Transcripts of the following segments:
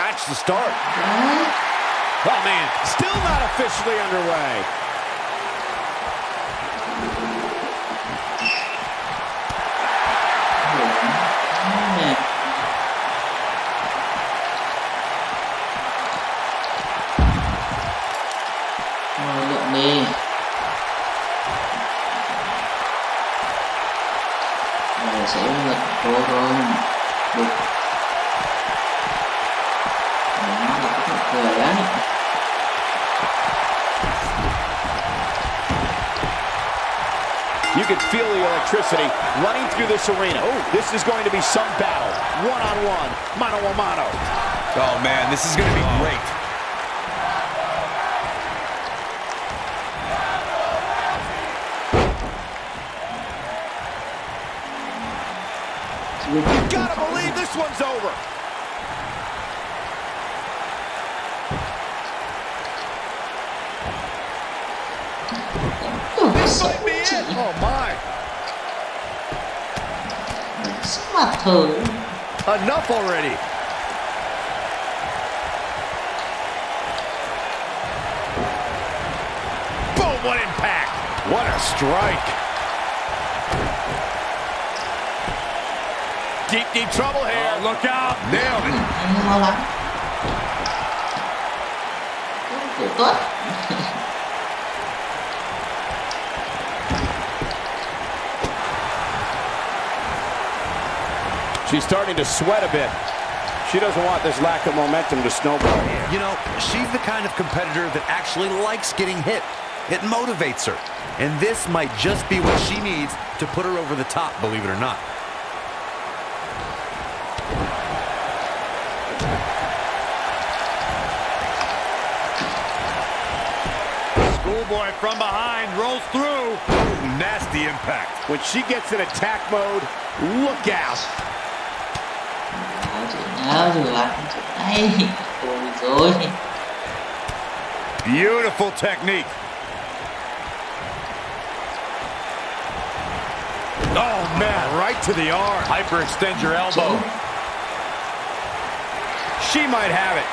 match to start. Oh, man, still not officially underway. Rồi sẽ lật cố can feel the electricity running through this arena. Oh, this is going to be some battle. One-on-one, mano-a-mano. Oh, man, this is going to be oh. great. You Gotta believe this one's over. This might be it. Oh, my. Sức mặt thở Enough already. Boom, what impact. What a strike. Deep, deep trouble here. Oh, look out. Nailed it. She's starting to sweat a bit. She doesn't want this lack of momentum to snowball. You know, she's the kind of competitor that actually likes getting hit. It motivates her. And this might just be what she needs to put her over the top, believe it or not. Schoolboy from behind rolls through. Nasty impact. When she gets in attack mode, look out. Áo chữ áo chữ lắm Ôi rồi Beautiful technique. Oh, man, right to the arm. Hyperextend your elbow. She might have it.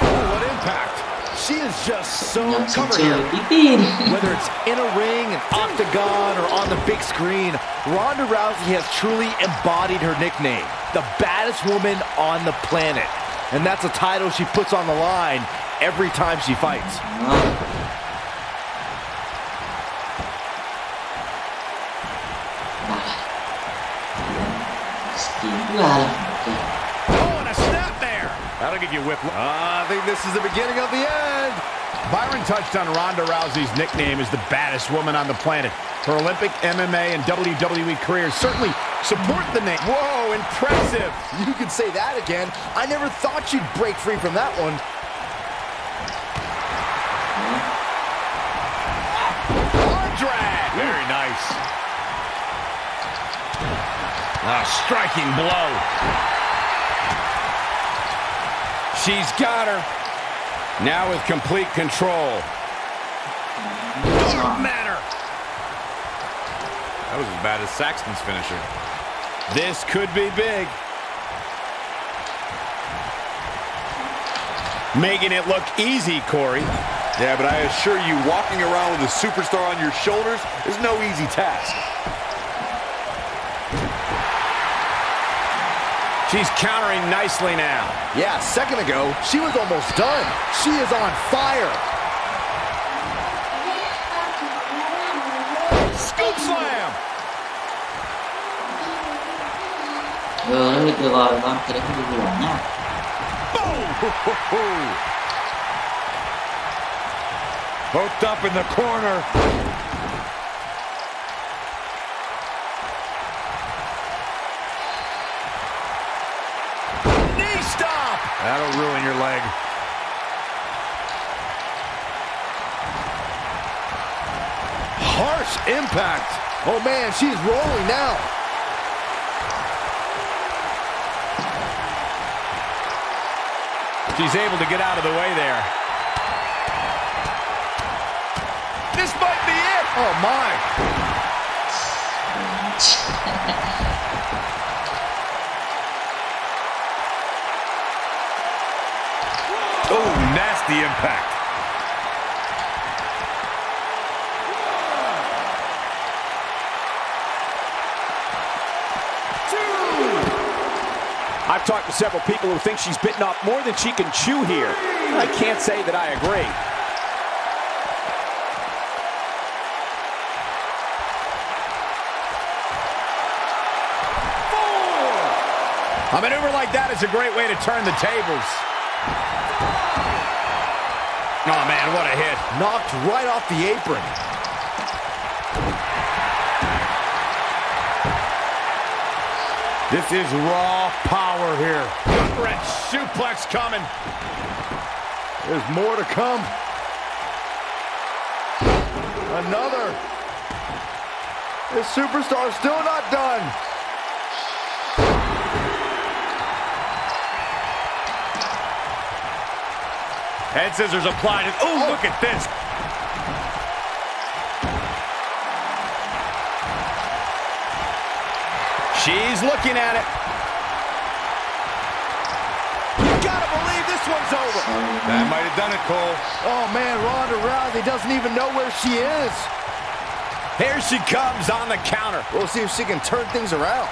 Oh, what impact. She is just so Nhắm covered chơi here. Whether it's in a ring, an octagon, or on the big screen, Ronda Rousey has truly embodied her nickname, the baddest woman on the planet. And that's a title she puts on the line every time she fights. Đó. Và Skin gà là ok Oh, and a snap there. That'll get you whipped. I think this is the beginning of the end. Byron touched on Ronda Rousey's nickname as the baddest woman on the planet. Her Olympic, MMA, and WWE careers certainly support the name. Whoa, impressive. You could say that again. I never thought she'd break free from that one. Arm drag. Very nice. A striking blow. She's got her. Now with complete control. Dark matter. That was as bad as Saxton's finisher. This could be big. Making it look easy, Corey. Yeah, but I assure you, walking around with a superstar on your shoulders is no easy task. She's countering nicely now. Yeah, a second ago, she was almost done. She is on fire. Scoop slam. Ừ, nó được rồi con, cái đấy không được Hooked up in the corner. That'll ruin your leg. Harsh impact. Oh man, she's rolling now. She's able to get out of the way there. This might be it. Oh, my. Oh, nasty impact. I've talked to several people who think she's bitten off more than she can chew here. I can't say that I agree. Four. A maneuver like that is a great way to turn the tables. Oh, man, what a hit. Knocked right off the apron. This is raw power here. Red suplex coming. There's more to come. Another. This superstar still not done. Head scissors applied. And, oh, look at this. She's looking at it. You gotta believe this one's over. That might have done it, Cole. Oh man, Ronda Rousey doesn't even know where she is. Here she comes on the counter. We'll see if she can turn things around.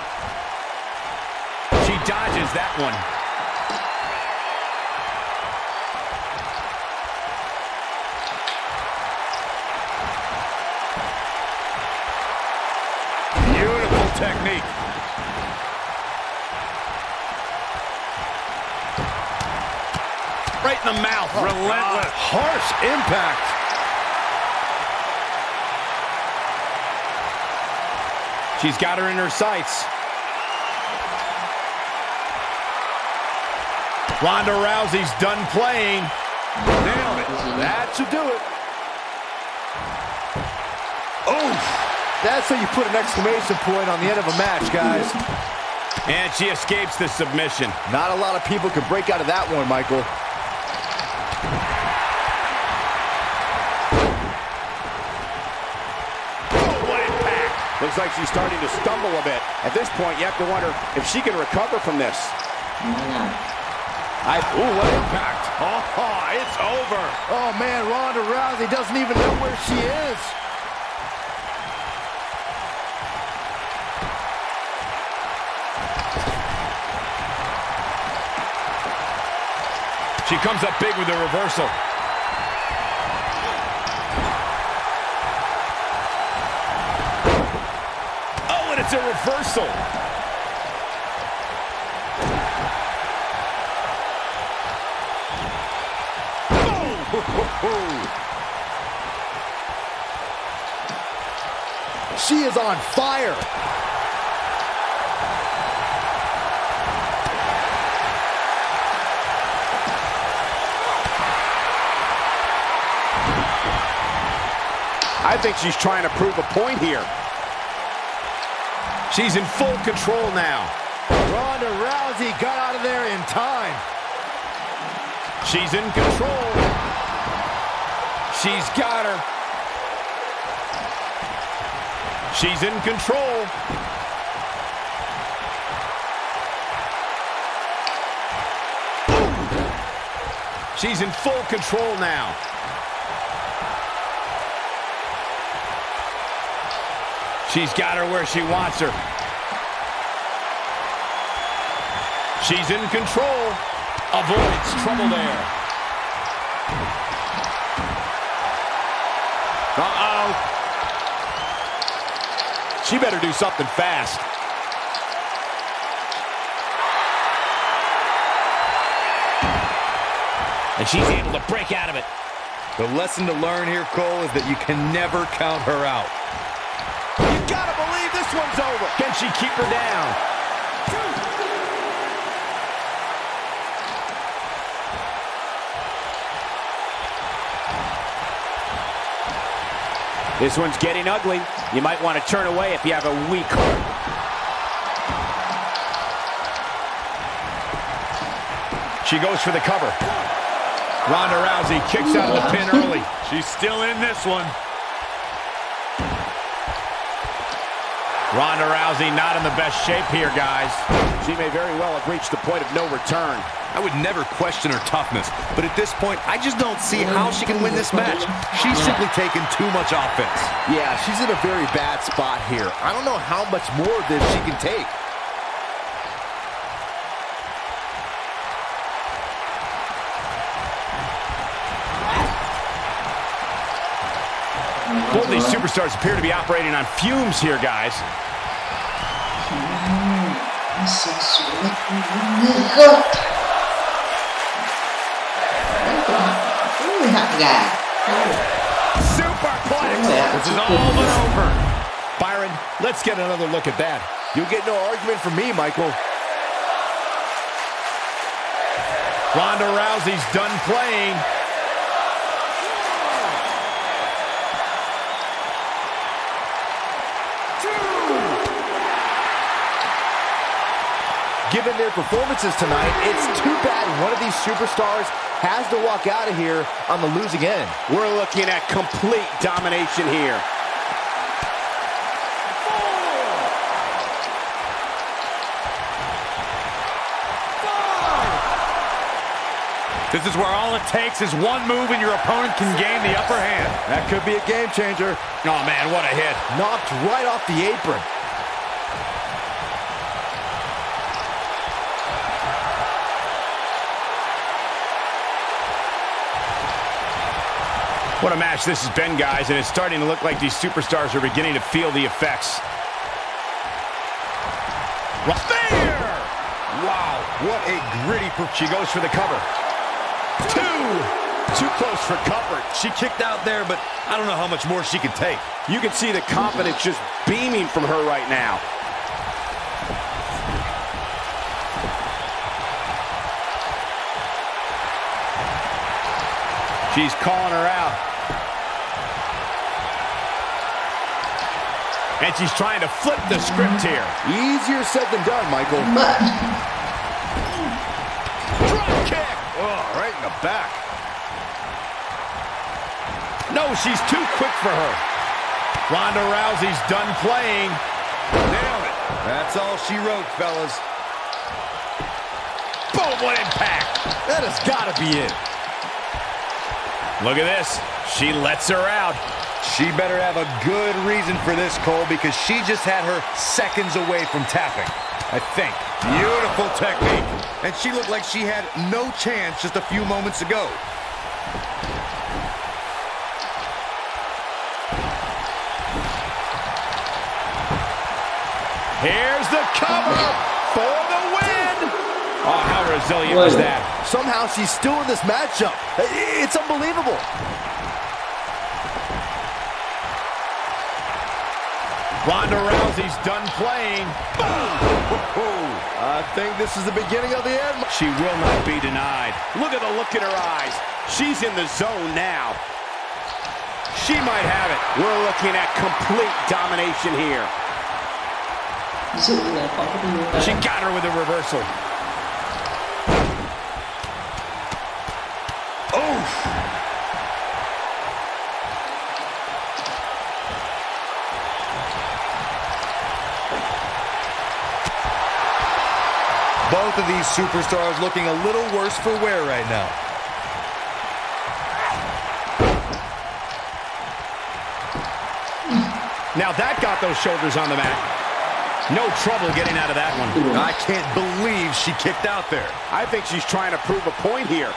She dodges that one. Technique. Right in the mouth. Oh, Relentless. Harsh impact. She's got her in her sights. Ronda Rousey's done playing. Nailed it. That should do it. Oof. That's how you put an exclamation point on the end of a match, guys. And she escapes the submission. Not a lot of people could break out of that one, Michael. What impact. Looks like she's starting to stumble a bit. At this point, you have to wonder if she can recover from this. I, ooh, what impact. Oh, it's over. Oh man, Ronda Rousey doesn't even know where she is. She comes up big with a reversal. Oh, and it's a reversal. She is on fire. I think she's trying to prove a point here. She's in full control now. Ronda Rousey got out of there in time. She's in control. She's got her. She's in control. She's in full control now. She's got her where she wants her. She's in control. Avoids trouble there. Uh-oh. She better do something fast. And she's able to break out of it. The lesson to learn here, Cole, is that you can never count her out. This one's over. Can she keep her down? This one's getting ugly. You might want to turn away if you have a weak heart. She goes for the cover. Ronda Rousey kicks out of the pin early. She's still in this one. Ronda Rousey not in the best shape here, guys. She may very well have reached the point of no return. I would never question her toughness, but at this point, I just don't see how she can win this match. She's simply taken too much offense. Yeah, she's in a very bad spot here. I don't know how much more of this she can take. of these superstars appear to be operating on fumes here, guys. Superplex! This is all but over. Byron, let's get another look at that. You'll get no argument from me, Michael. Ronda Rousey's done playing. Given their performances tonight, it's too bad one of these superstars has to walk out of here on the losing end. We're looking at complete domination here. This is where all it takes is one move and your opponent can gain the upper hand. That could be a game changer. Oh, man, what a hit. Knocked right off the apron. What a match this has been, guys, and it's starting to look like these superstars are beginning to feel the effects. There! Wow, what a gritty... She goes for the cover. Two! Too close for comfort. She kicked out there, but I don't know how much more she can take. You can see the confidence just beaming from her right now. She's calling her out. And she's trying to flip the script here. Easier said than done, Michael. Drop kick. Oh, right in the back. No, she's too quick for her. Ronda Rousey's done playing. Nailed it. That's all she wrote, fellas. Boom, what impact. That has got to be it. Look at this. She lets her out. She better have a good reason for this, Cole, because she just had her seconds away from tapping. I think. Beautiful technique. And she looked like she had no chance just a few moments ago. Here's the cover for the win. Oh, how resilient was that? Somehow she's still in this matchup. It's unbelievable. Ronda Rousey's done playing. I think this is the beginning of the end. She will not be denied. Look at the look in her eyes. She's in the zone now. She might have it. We're looking at complete domination here. ví dụ như là có cái điều She got her with a reversal. Oof. Both of these superstars looking a little worse for wear right now. Now that got those shoulders on the mat. No trouble getting out of that one. I can't believe she kicked out there. I think she's trying to prove a point here.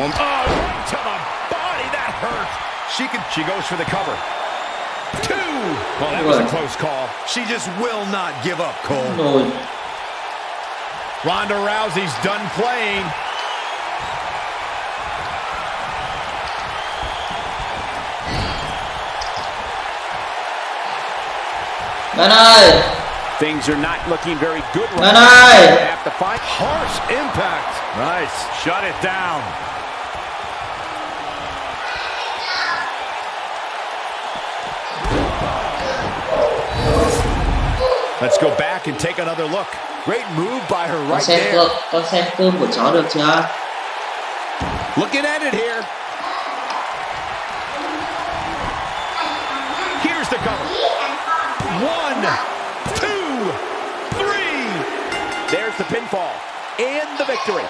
Oh, right to the body. That hurt. She can She goes for the cover. Two. Well, that was a close call. she just will not give up, Cole. rồi Ronda Rousey's done playing. ơi Things are not looking very good right bạn now. have to find Harsh impact. Nice. Shut it down. Let's go back and take another look. Great move by her right there. Cơm. Looking at it here. Here's the cover. One, two, three. There's the pinfall and the victory.